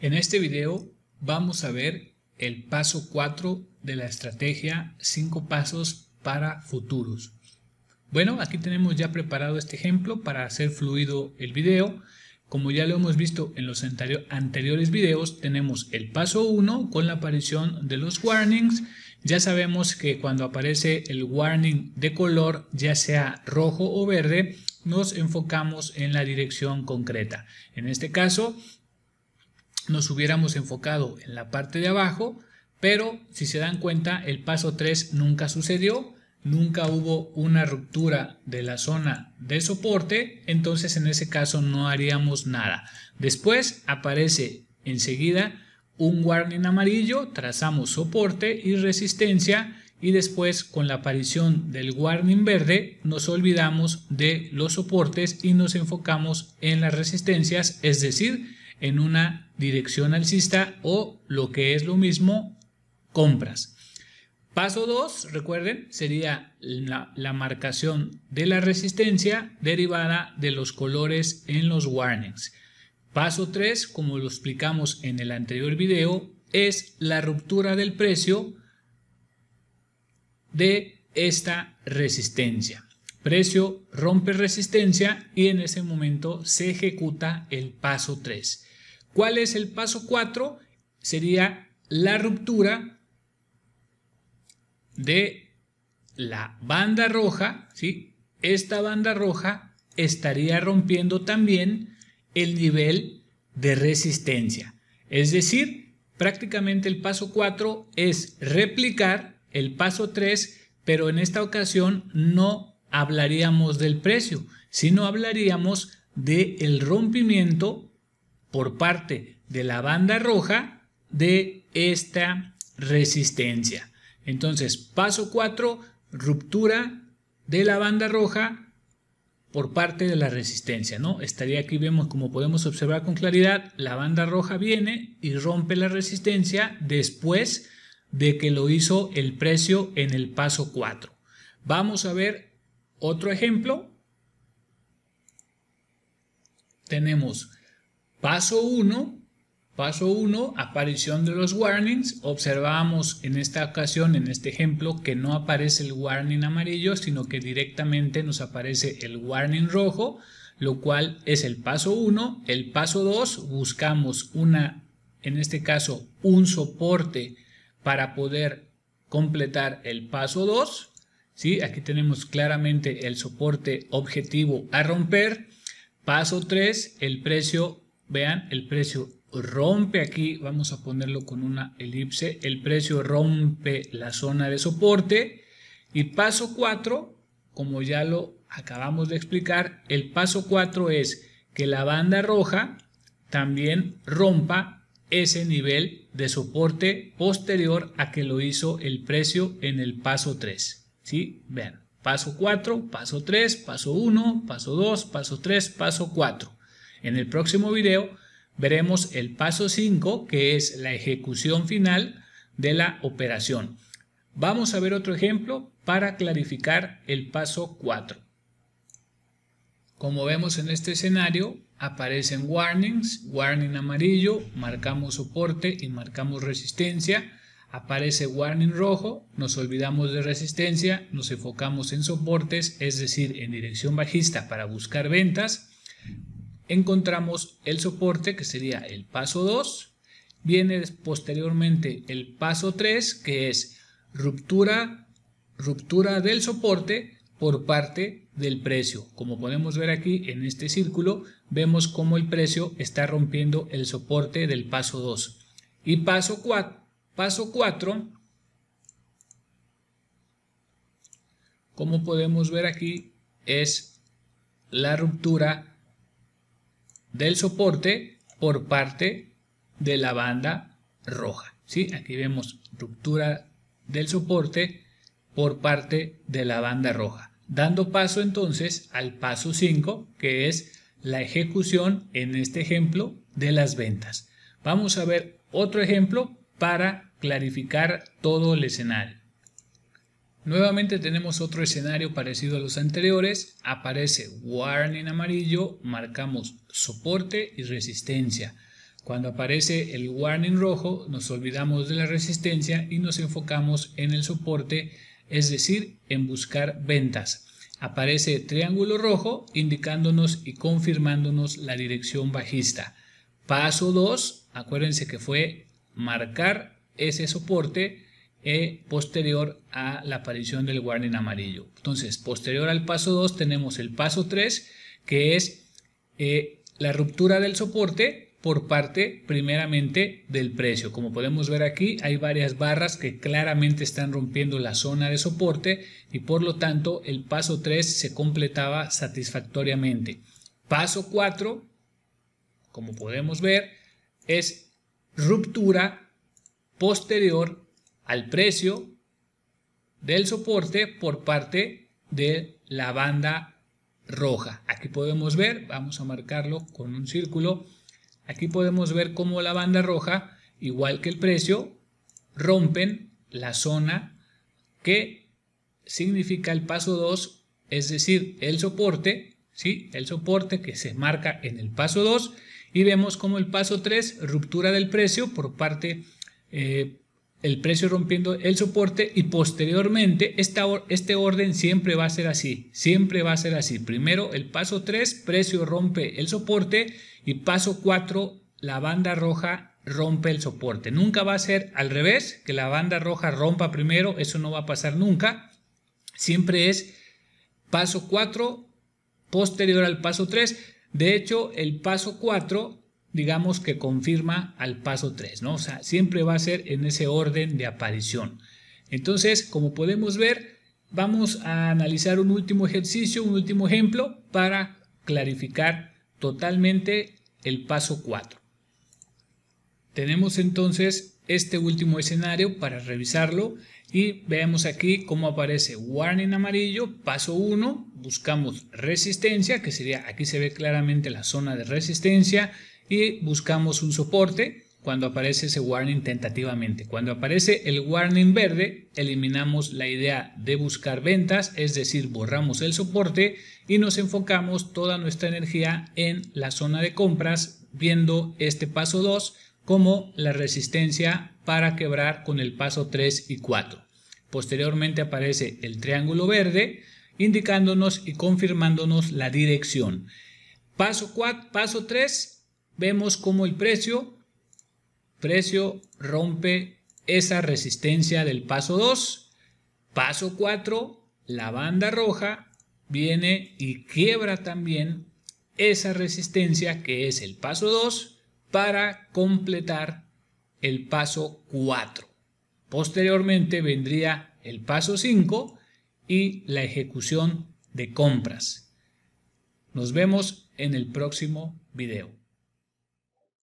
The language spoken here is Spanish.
En este video vamos a ver el paso 4 de la estrategia 5 pasos para futuros. Bueno, aquí tenemos ya preparado este ejemplo para hacer fluido el video. Como ya lo hemos visto en los anteriores videos, tenemos el paso 1 con la aparición de los warnings. Ya sabemos que cuando aparece el warning de color, ya sea rojo o verde, nos enfocamos en la dirección concreta. En este caso, nos hubiéramos enfocado en la parte de abajo, pero si se dan cuenta el paso 3 nunca sucedió, nunca hubo una ruptura de la zona de soporte, entonces en ese caso no haríamos nada. Después aparece enseguida un warning amarillo, trazamos soporte y resistencia y después con la aparición del warning verde nos olvidamos de los soportes y nos enfocamos en las resistencias, es decir, en una dirección alcista o lo que es lo mismo, compras. Paso 2, recuerden, sería la, marcación de la resistencia derivada de los colores en los warnings. Paso 3, como lo explicamos en el anterior video, es la ruptura del precio de esta resistencia. Precio rompe resistencia y en ese momento se ejecuta el paso 3. ¿Cuál es el paso 4? Sería la ruptura de la banda roja, ¿sí? Esta banda roja estaría rompiendo también el nivel de resistencia. Es decir, prácticamente el paso 4 es replicar el paso 3, pero en esta ocasión no hablaríamos del precio, sino hablaríamos del el rompimiento por parte de la banda roja de esta resistencia. Entonces, paso 4, ruptura de la banda roja por parte de la resistencia, ¿no? Estaría aquí, vemos como podemos observar con claridad, la banda roja viene y rompe la resistencia después de que lo hizo el precio en el paso 4. Vamos a ver otro ejemplo. Tenemos Paso 1, paso 1, aparición de los warnings. Observamos en esta ocasión, en este ejemplo, que no aparece el warning amarillo, sino que directamente nos aparece el warning rojo, lo cual es el paso 1. El paso 2, buscamos una, en este caso, un soporte para poder completar el paso 2. ¿sí? Aquí tenemos claramente el soporte objetivo a romper. Paso 3, el precio Vean, el precio rompe aquí, vamos a ponerlo con una elipse, el precio rompe la zona de soporte y paso 4, como ya lo acabamos de explicar, el paso 4 es que la banda roja también rompa ese nivel de soporte posterior a que lo hizo el precio en el paso 3. ¿Sí? Vean, paso 4, paso 3, paso 1, paso 2, paso 3, paso 4. En el próximo video veremos el paso 5, que es la ejecución final de la operación. Vamos a ver otro ejemplo para clarificar el paso 4. Como vemos en este escenario, aparecen warnings, warning amarillo, marcamos soporte y marcamos resistencia, aparece warning rojo, nos olvidamos de resistencia, nos enfocamos en soportes, es decir, en dirección bajista para buscar ventas, encontramos el soporte que sería el paso 2, viene posteriormente el paso 3 que es ruptura, ruptura del soporte por parte del precio. Como podemos ver aquí en este círculo, vemos cómo el precio está rompiendo el soporte del paso 2. Y paso 4, paso 4 como podemos ver aquí, es la ruptura del soporte por parte de la banda roja. ¿sí? Aquí vemos ruptura del soporte por parte de la banda roja. Dando paso entonces al paso 5, que es la ejecución en este ejemplo de las ventas. Vamos a ver otro ejemplo para clarificar todo el escenario. Nuevamente tenemos otro escenario parecido a los anteriores. Aparece warning amarillo, marcamos soporte y resistencia. Cuando aparece el warning rojo, nos olvidamos de la resistencia y nos enfocamos en el soporte, es decir, en buscar ventas. Aparece triángulo rojo indicándonos y confirmándonos la dirección bajista. Paso 2, acuérdense que fue marcar ese soporte eh, posterior a la aparición del warning amarillo. Entonces, posterior al paso 2 tenemos el paso 3, que es eh, la ruptura del soporte por parte primeramente del precio. Como podemos ver aquí, hay varias barras que claramente están rompiendo la zona de soporte y por lo tanto el paso 3 se completaba satisfactoriamente. Paso 4, como podemos ver, es ruptura posterior al precio del soporte por parte de la banda roja. Aquí podemos ver, vamos a marcarlo con un círculo, aquí podemos ver cómo la banda roja, igual que el precio, rompen la zona que significa el paso 2, es decir, el soporte, ¿sí? el soporte que se marca en el paso 2 y vemos como el paso 3, ruptura del precio por parte eh, el precio rompiendo el soporte y posteriormente esta, este orden siempre va a ser así, siempre va a ser así. Primero el paso 3, precio rompe el soporte y paso 4, la banda roja rompe el soporte. Nunca va a ser al revés, que la banda roja rompa primero, eso no va a pasar nunca. Siempre es paso 4 posterior al paso 3. De hecho, el paso 4 digamos que confirma al paso 3, ¿no? O sea, siempre va a ser en ese orden de aparición. Entonces, como podemos ver, vamos a analizar un último ejercicio, un último ejemplo para clarificar totalmente el paso 4. Tenemos entonces este último escenario para revisarlo y veamos aquí cómo aparece warning amarillo, paso 1, buscamos resistencia, que sería, aquí se ve claramente la zona de resistencia, y buscamos un soporte cuando aparece ese warning tentativamente. Cuando aparece el warning verde, eliminamos la idea de buscar ventas, es decir, borramos el soporte y nos enfocamos toda nuestra energía en la zona de compras, viendo este paso 2 como la resistencia para quebrar con el paso 3 y 4. Posteriormente aparece el triángulo verde, indicándonos y confirmándonos la dirección. Paso, 4, paso 3, vemos cómo el precio, precio rompe esa resistencia del paso 2. Paso 4, la banda roja viene y quiebra también esa resistencia que es el paso 2 para completar el paso 4. Posteriormente vendría el paso 5 y la ejecución de compras. Nos vemos en el próximo video.